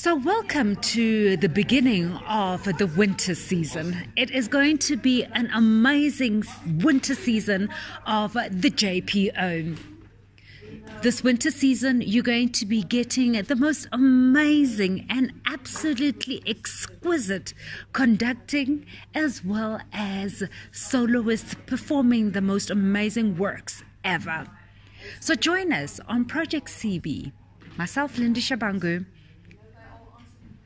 So, welcome to the beginning of the winter season. It is going to be an amazing winter season of the JPO. This winter season, you're going to be getting the most amazing and absolutely exquisite conducting, as well as soloists performing the most amazing works ever. So, join us on Project CB. Myself, Lindy Shabangu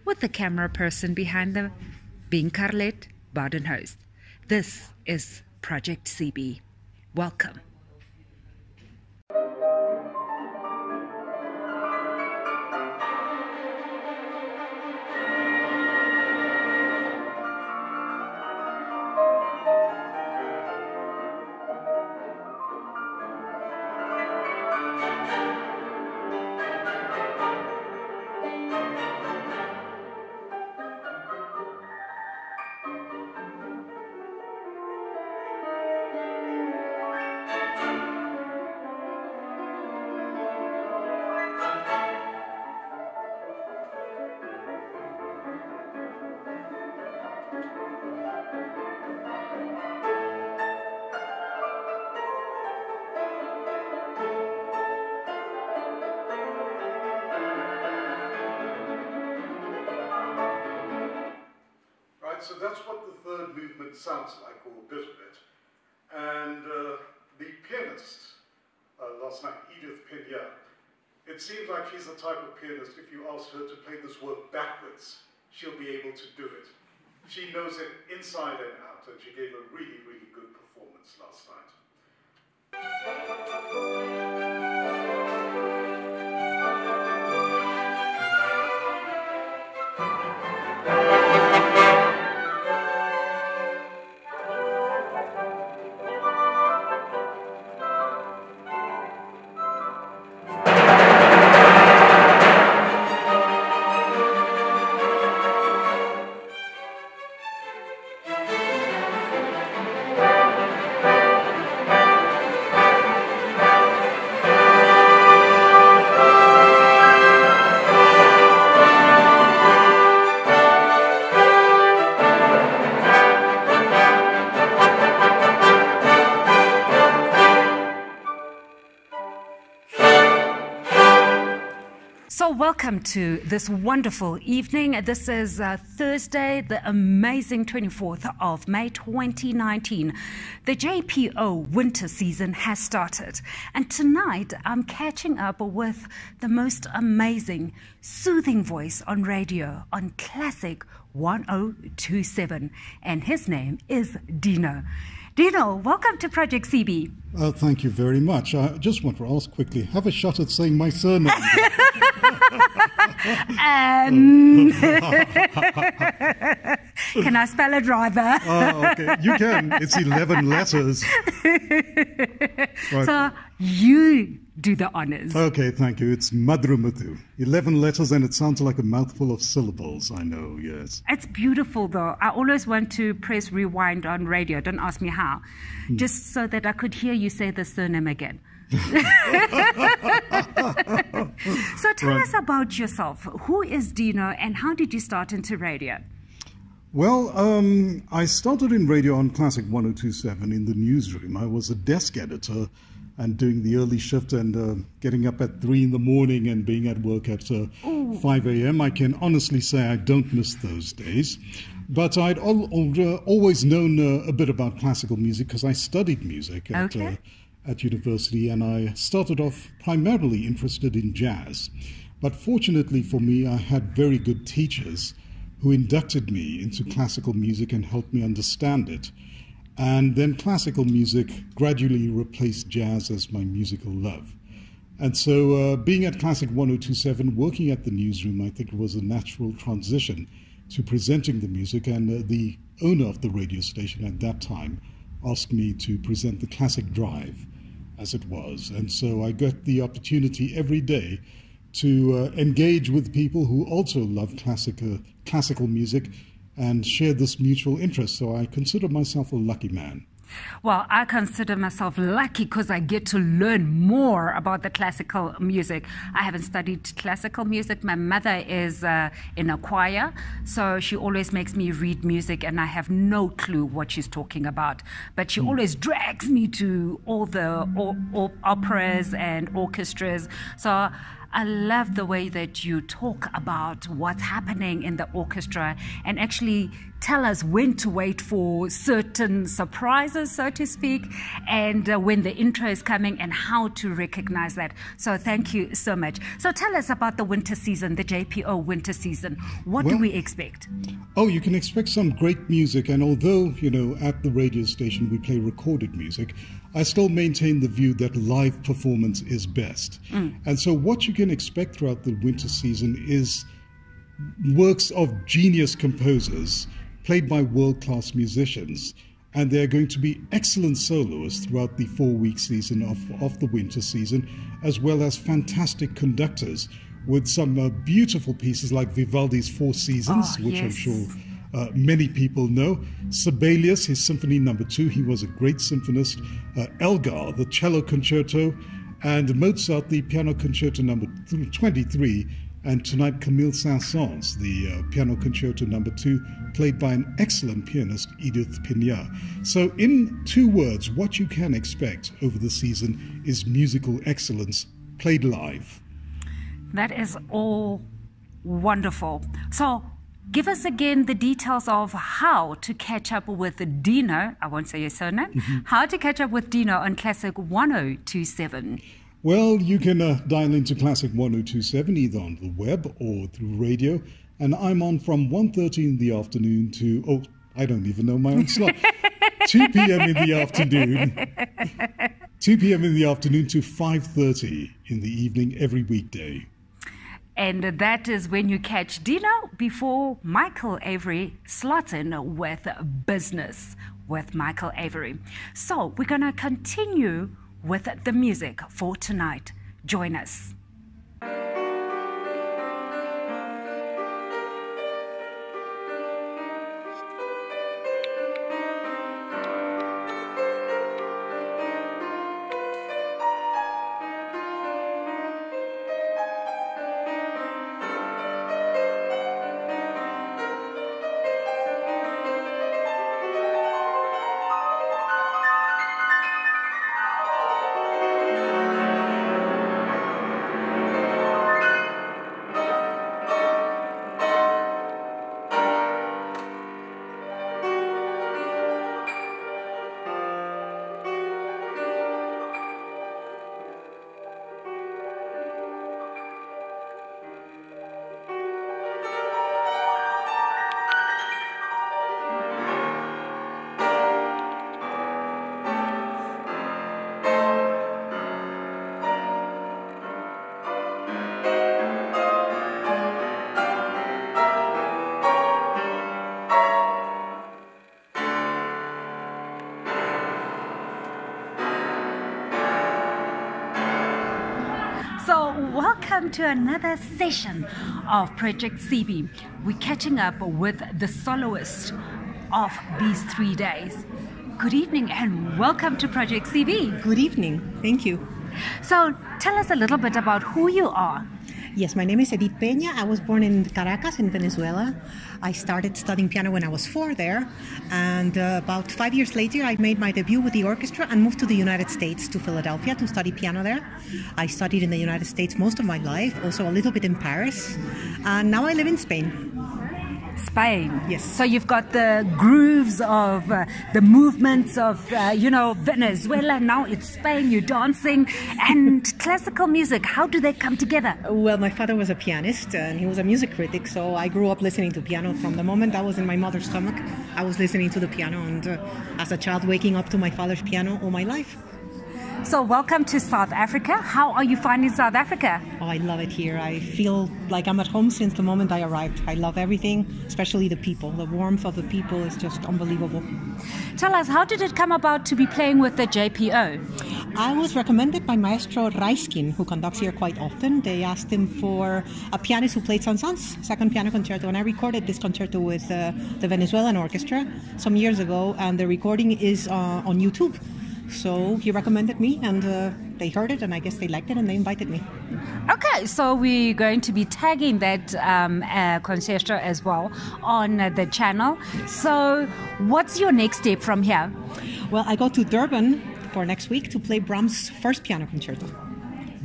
with the camera person behind them being Carlett Badenhorst. This is Project CB. Welcome. So that's what the third movement sounds like, or a bit of it. And uh, the pianist uh, last night, Edith Peña, it seems like she's the type of pianist, if you ask her to play this work backwards, she'll be able to do it. She knows it inside and out, and she gave a really, really good performance last night. Welcome to this wonderful evening. This is uh, Thursday, the amazing 24th of May 2019. The JPO winter season has started, and tonight I'm catching up with the most amazing, soothing voice on radio on Classic 1027, and his name is Dino. Dino, welcome to Project CB. Uh, thank you very much. I just want to ask quickly have a shot at saying my surname. Um, can I spell a driver? oh, okay. You can. It's 11 letters. Right. So you do the honors. Okay, thank you. It's Madrumuthu. 11 letters and it sounds like a mouthful of syllables. I know, yes. It's beautiful though. I always want to press rewind on radio. Don't ask me how. Hmm. Just so that I could hear you say the surname again. so tell Right. us about yourself. Who is Dino and how did you start into radio? Well, um, I started in radio on Classic 1027 in the newsroom. I was a desk editor and doing the early shift and uh, getting up at 3 in the morning and being at work at uh, 5 a.m. I can honestly say I don't miss those days. But I'd al- al- uh, always known uh, a bit about classical music because I studied music at, Okay. At university and I started off primarily interested in jazz. But fortunately for me, I had very good teachers who inducted me into classical music and helped me understand it. And then classical music gradually replaced jazz as my musical love. And so, uh, being at Classic 1027, working at the newsroom, I think was a natural transition to presenting the music. And uh, the owner of the radio station at that time asked me to present the Classic Drive, as it was. And so, I got the opportunity every day to uh, engage with people who also love classic, uh, classical music and share this mutual interest. So, I consider myself a lucky man. Well, I consider myself lucky because I get to learn more about the classical music. I haven't studied classical music. My mother is uh, in a choir, so she always makes me read music, and I have no clue what she's talking about. But she mm. always drags me to all the o- o- operas and orchestras. So I love the way that you talk about what's happening in the orchestra and actually tell us when to wait for certain surprises, so to speak, and uh, when the intro is coming and how to recognize that. So thank you so much. So tell us about the winter season, the JPO winter season. What well, do we expect? Oh, you can expect some great music. And although, you know, at the radio station we play recorded music, I still maintain the view that live performance is best. Mm. And so what you can expect throughout the winter season is works of genius composers played by world class musicians. And they're going to be excellent soloists throughout the four week season of, of the winter season, as well as fantastic conductors with some uh, beautiful pieces like Vivaldi's Four Seasons, oh, which yes. I'm sure uh, many people know. Sibelius, his Symphony Number no. Two, he was a great symphonist. Uh, Elgar, the cello concerto, and Mozart, the piano concerto number 23, and tonight, Camille Saint-Saëns, the uh, Piano Concerto Number no. 2, played by an excellent pianist, Edith Peña. So, in two words, what you can expect over the season is musical excellence played live. That is all wonderful. So, give us again the details of how to catch up with Dino. I won't say your surname. Mm-hmm. How to catch up with Dino on Classic 1027. Well, you can uh, dial into Classic 1027 either on the web or through radio. And I'm on from 1.30 in the afternoon to, oh, I don't even know my own slot. 2 p.m. in the afternoon. 2 p.m. in the afternoon to 5.30 in the evening every weekday. And that is when you catch Dino before Michael Avery slots in with business with Michael Avery. So we're going to continue with the music for tonight. Join us. Welcome to another session of Project CB. We're catching up with the soloist of these three days. Good evening and welcome to Project CB. Good evening. Thank you. So, tell us a little bit about who you are. Yes, my name is Edith Peña. I was born in Caracas, in Venezuela. I started studying piano when I was four there. And uh, about five years later, I made my debut with the orchestra and moved to the United States, to Philadelphia, to study piano there. I studied in the United States most of my life, also a little bit in Paris. And now I live in Spain. Spain. Yes. So you've got the grooves of uh, the movements of, uh, you know, Venezuela. Now it's Spain. You're dancing and classical music. How do they come together? Well, my father was a pianist and he was a music critic. So I grew up listening to piano from the moment I was in my mother's stomach. I was listening to the piano and uh, as a child waking up to my father's piano all my life. So, welcome to South Africa. How are you finding South Africa? Oh, I love it here. I feel like I'm at home since the moment I arrived. I love everything, especially the people. The warmth of the people is just unbelievable. Tell us, how did it come about to be playing with the JPO? I was recommended by Maestro Raiskin, who conducts here quite often. They asked him for a pianist who played Saint-Saëns' second piano concerto, and I recorded this concerto with uh, the Venezuelan Orchestra some years ago, and the recording is uh, on YouTube. So he recommended me, and uh, they heard it, and I guess they liked it, and they invited me. Okay, so we're going to be tagging that um, uh, concerto as well on uh, the channel. So, what's your next step from here? Well, I go to Durban for next week to play Brahms' first piano concerto.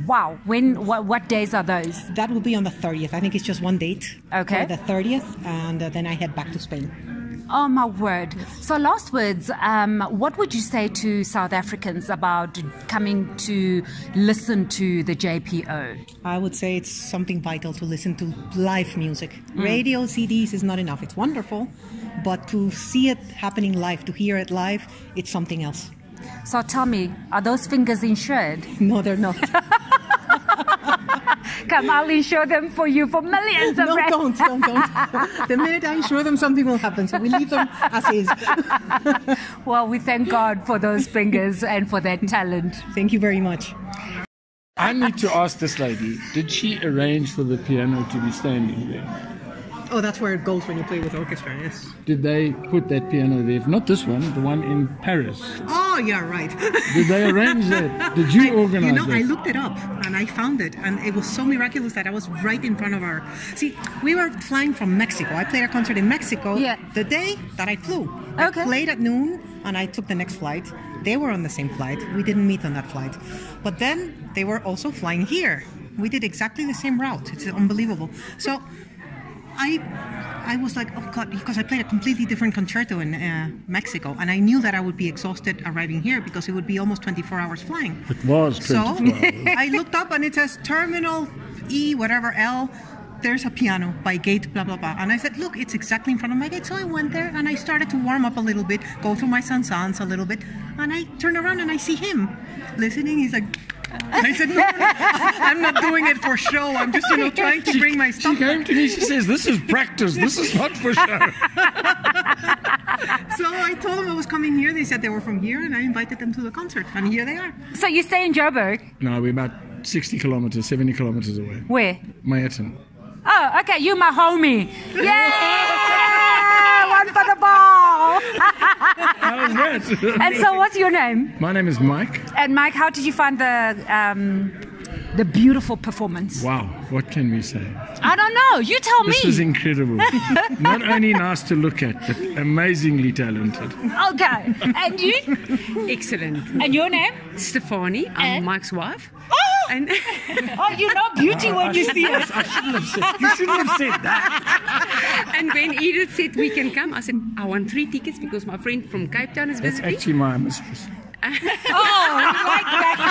Wow, when what, what days are those? That will be on the 30th. I think it's just one date. Okay. The 30th, and uh, then I head back to Spain. Oh my word! So, last words. Um, what would you say to South Africans about coming to listen to the JPO? I would say it's something vital to listen to live music. Radio CDs is not enough. It's wonderful, but to see it happening live, to hear it live, it's something else. So, tell me, are those fingers insured? No, they're not. Come, I'll insure them for you for millions of no, rand. don't, don't, don't. the minute I insure them, something will happen. So we leave them as is. Well, we thank God for those fingers and for that talent. Thank you very much. I need to ask this lady, did she arrange for the piano to be standing there? Oh, that's where it goes when you play with orchestra, yes. Did they put that piano there? Not this one, the one in Paris. Oh, Oh, yeah, right. Did they arrange that? Did you organize it? You know, that? I looked it up and I found it, and it was so miraculous that I was right in front of our. See, we were flying from Mexico. I played a concert in Mexico Yeah. the day that I flew. Okay. I played at noon, and I took the next flight. They were on the same flight. We didn't meet on that flight, but then they were also flying here. We did exactly the same route. It's unbelievable. So. I I was like, oh God, because I played a completely different concerto in uh, Mexico, and I knew that I would be exhausted arriving here because it would be almost 24 hours flying. It was So 24 hours. I looked up and it says Terminal E, whatever L. There's a piano by gate, blah blah blah. And I said, look, it's exactly in front of my gate. So I went there and I started to warm up a little bit, go through my Saint-Saëns a little bit, and I turn around and I see him listening. He's like. I said, no, no, no, I'm not doing it for show. I'm just, you know, trying to bring my stuff. She came to me, she says, this is practice, this is not for show. So I told them I was coming here. They said they were from here, and I invited them to the concert, and here they are. So, you stay in Joburg? No, we're about 60 kilometers, 70 kilometers away. Where? Meyerton. Oh, okay, you my homie. Yeah! One for the ball. How's that? And so, what's your name? My name is Mike. And Mike, how did you find the um, the beautiful performance? Wow, what can we say? I don't know. You tell me. This was incredible. Not only nice to look at, but amazingly talented. Okay. And you? Excellent. And your name? Stefani, I'm And? Mike's wife. Oh! And Oh, you know beauty when you see it. I shouldn't have said, you shouldn't have said that. and when Edith said we can come, I said I want three tickets because my friend from Cape Town is visiting. That's actually my mistress. Oh, you like that.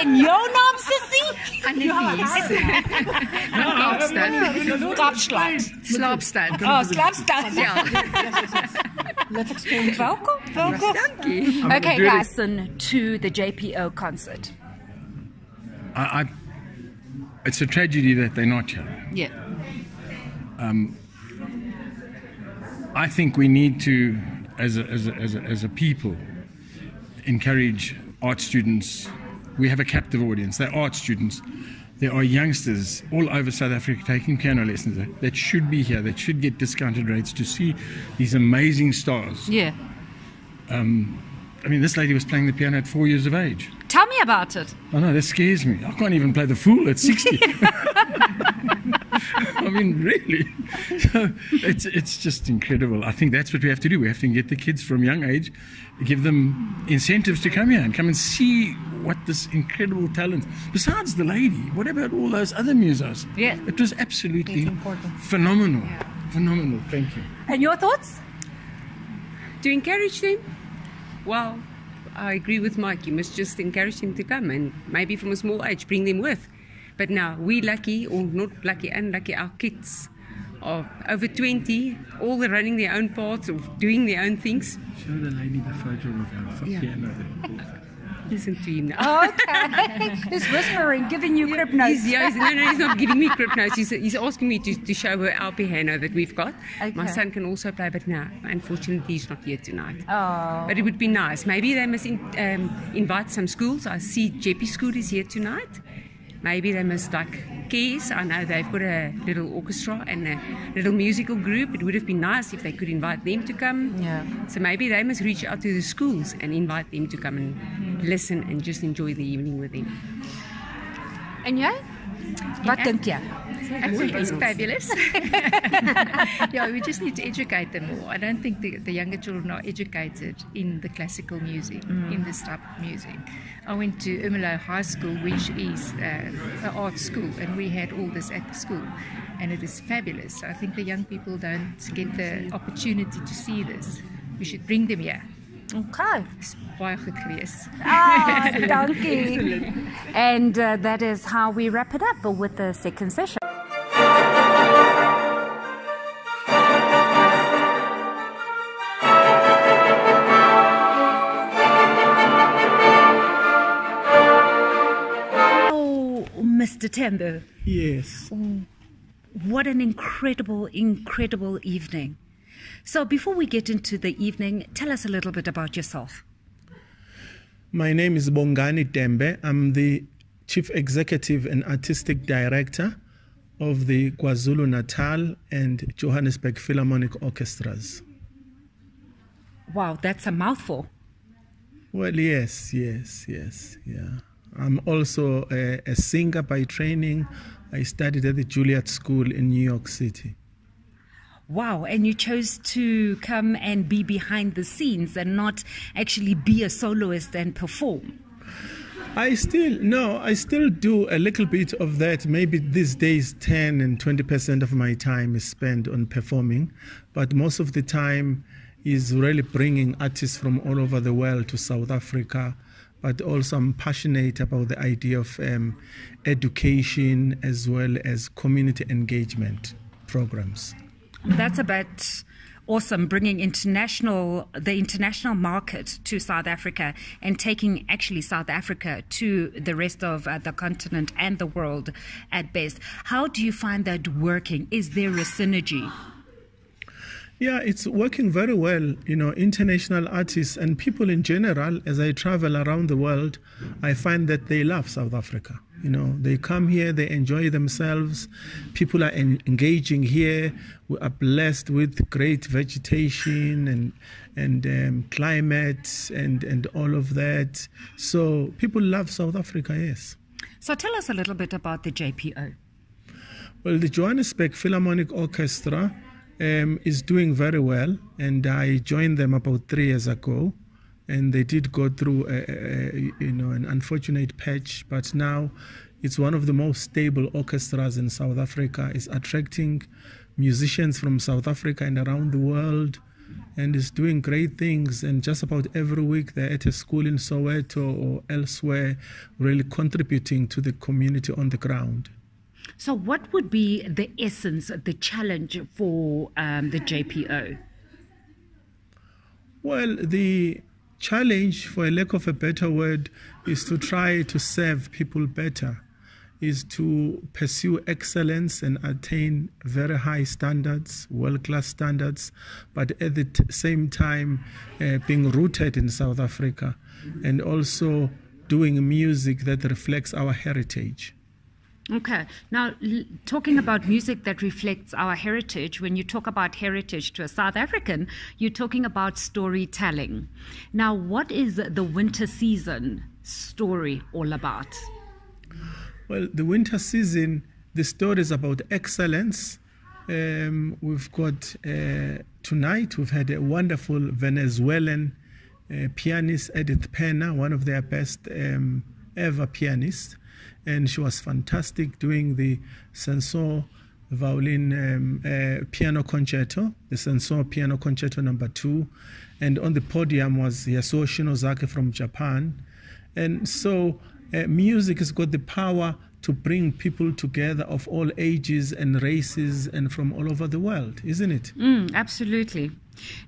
and your name, sissy? Annelies. From Kaapstad. Kapslag. Slaapstad. Oh, slapstad. Ja. Let's exchange. Welcome, welcome. Dankie. Okay, guys, listen to the JPO concert. I, I, it's a tragedy that they're not here. Yeah. Um, I think we need to, as a, as a, as a, as a people, encourage art students. We have a captive audience. They're art students. There are youngsters all over South Africa taking piano lessons that- that should be here, that should get discounted rates to see these amazing stars. Yeah. Um, I mean, this lady was playing the piano at four years of age. Tell me about it. Oh I know, that scares me. I can't even play the fool at 60. I mean, really. So it's, it's just incredible. I think that's what we have to do. We have to get the kids from young age, give them incentives to come here and come and see what this incredible talent. Besides the lady, what about all those other musos? Yeah. It was absolutely It's important. phenomenal. Phenomenal. Thank you. And your thoughts? To encourage them, well, I agree with Mike. You must just encourage them to come and maybe from a small age bring them with. But now we lucky or not lucky, unlucky, our kids of over 20, all are running their own parts or doing their own things. Show the lady the photo of her Yeah. Listen to him now. Okay. He's whispering, giving you crib notes. He's, yeah, he's, no, no, he's not giving me crib notes. He's, he's asking me to, to show her our piano that we've got. My son can also play, but no, unfortunately, he's not here tonight. Oh. But it would be nice. Maybe they must in, um, invite some schools. I see Jeppe School is here tonight. Maybe they must like Keys. I know they've got a little orchestra and a little musical group. It would have been nice if they could invite them to come. Yeah. So maybe they must reach out to the schools and invite them to come and listen and just enjoy the evening with them. En jy? Wat dink jy? I think it's fabulous. yeah, we just need to educate them more. I don't think the, the younger children are educated in the classical music, in this type of music. I went to Umelo High School, which is uh, an art school, and we had all this at the school. And it is fabulous. I think the young people don't get the opportunity to see this. We should bring them here. Okay. It's baie goed geweest. Ah, dankie. And uh, that is how we wrap it up with the second session. Mr. Tembe, Yes. Oh, what an incredible, incredible evening. So, before we get into the evening, tell us a little bit about yourself. My name is Bongani Tembe. I'm the Chief Executive and Artistic Director of the KwaZulu Natal and Johannesburg Philharmonic Orchestras. Wow, that's a mouthful. Well, yes, yes, yes, yeah. I'm also a, a singer by training. I studied at the Juilliard School in New York City. Wow, and you chose to come and be behind the scenes and not actually be a soloist and perform. I still no, I still do a little bit of that. Maybe these days, ten and twenty percent of my time is spent on performing, but most of the time is really bringing artists from all over the world to South Africa. But also, I'm passionate about the idea of um, education as well as community engagement programs. That's about awesome, bringing international the international market to South Africa and taking actually South Africa to the rest of uh, the continent and the world at best. How do you find that working? Is there a synergy? Yeah, it's working very well. You know, international artists and people in general, as I travel around the world, I find that they love South Africa. You know, they come here, they enjoy themselves. People are en- engaging here. We are blessed with great vegetation and and um, climate and and all of that. So people love South Africa. Yes. So tell us a little bit about the JPO. Well, the Johannesburg Philharmonic Orchestra um, is doing very well, and I joined them about three years ago, and they did go through a, a, you know an unfortunate patch, but now it's one of the most stable orchestras in South Africa. It's attracting musicians from South Africa and around the world. And is doing great things, and just about every week they're at a school in Soweto or elsewhere, really contributing to the community on the ground. So, what would be the essence, the challenge for um, the JPO? Well, the challenge, for a lack of a better word, is to try to serve people better, is to pursue excellence and attain very high standards, world class standards, but at the t- same time uh, being rooted in South Africa and also doing music that reflects our heritage. Okay. Now, l- talking about music that reflects our heritage, when you talk about heritage to a South African, you're talking about storytelling. Now, what is the winter season story all about? Well, the winter season, the story is about excellence. Um, we've got uh, tonight, we've had a wonderful Venezuelan uh, pianist, Edith Peña, one of their best um, ever pianists. And she was fantastic doing the Saint-Saëns violin um, uh, piano concerto, the Saint-Saëns piano concerto number two. And on the podium was Yasuo Shinozaki from Japan. And so uh, music has got the power to bring people together of all ages and races and from all over the world, isn't it? Mm, absolutely.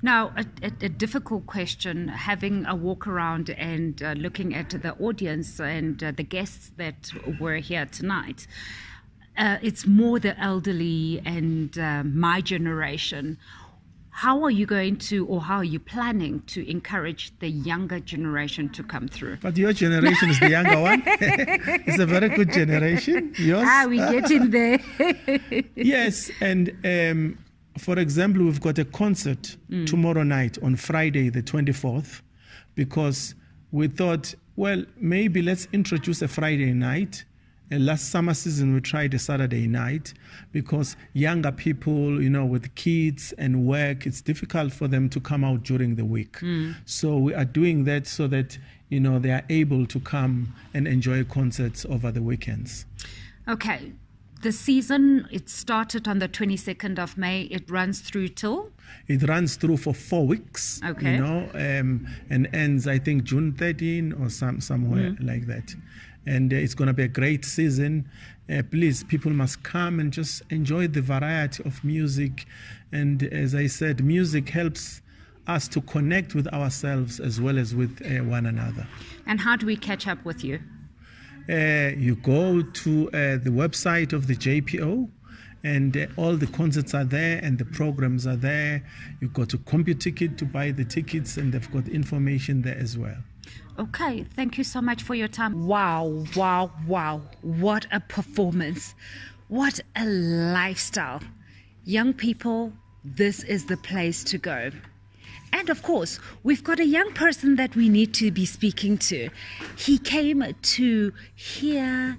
Now, a, a, a, difficult question having a walk around and uh, looking at the audience and uh, the guests that were here tonight. Uh, it's more the elderly and uh, my generation. How are you going to, or how are you planning to encourage the younger generation to come through? But your generation is the younger one. it's a very good generation. Yours. Ah, we get in there. yes, and um, for example, we've got a concert mm. tomorrow night on Friday, the 24th, because we thought, well, maybe let's introduce a Friday night last summer season we tried a Saturday night because younger people, you know, with kids and work, it's difficult for them to come out during the week. Mm. So we are doing that so that you know they are able to come and enjoy concerts over the weekends. Okay. The season it started on the 22nd of May. It runs through till it runs through for four weeks. Okay. You know, um, and ends I think June 13 or some somewhere mm. like that and uh, it's going to be a great season. Uh, please, people must come and just enjoy the variety of music. And as I said, music helps us to connect with ourselves as well as with uh, one another. And how do we catch up with you? Uh, you go to uh, the website of the JPO and uh, all the concerts are there and the programs are there. You go to CompuTicket to buy the tickets, and they've got information there as well. Okay, thank you so much for your time. Wow, wow, wow. What a performance. What a lifestyle. Young people, this is the place to go. And of course, we've got a young person that we need to be speaking to. He came to hear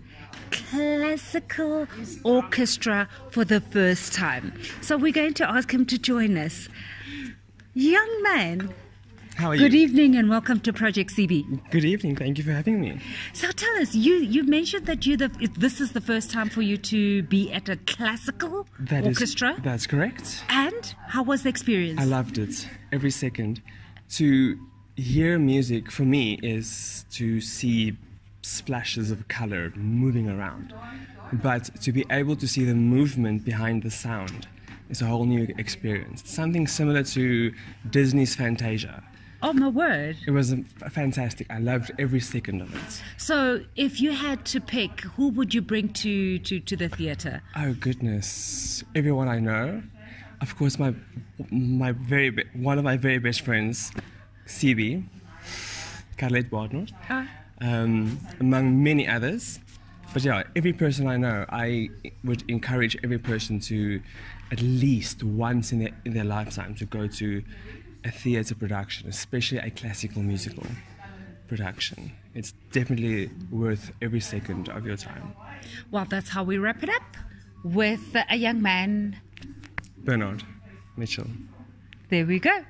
classical orchestra for the first time. So we're going to ask him to join us. Young man, how are Good you? evening and welcome to Project CB. Good evening. Thank you for having me. So tell us, you you mentioned that you the this is the first time for you to be at a classical that orchestra. Is, that's correct. And how was the experience? I loved it every second. To hear music for me is to see splashes of color moving around. But to be able to see the movement behind the sound is a whole new experience. Something similar to Disney's Fantasia Oh my word! It was fantastic. I loved every second of it. So, if you had to pick, who would you bring to to, to the theatre? Oh goodness! Everyone I know, of course, my my very one of my very best friends, CB, Carlet Barnard, ah. um, among many others. But yeah, every person I know, I would encourage every person to, at least once in their in their lifetime, to go to a theatre production, especially a classical musical production. It's definitely worth every second of your time. Well, that's how we wrap it up with a young man, Bernard Mitchell. There we go.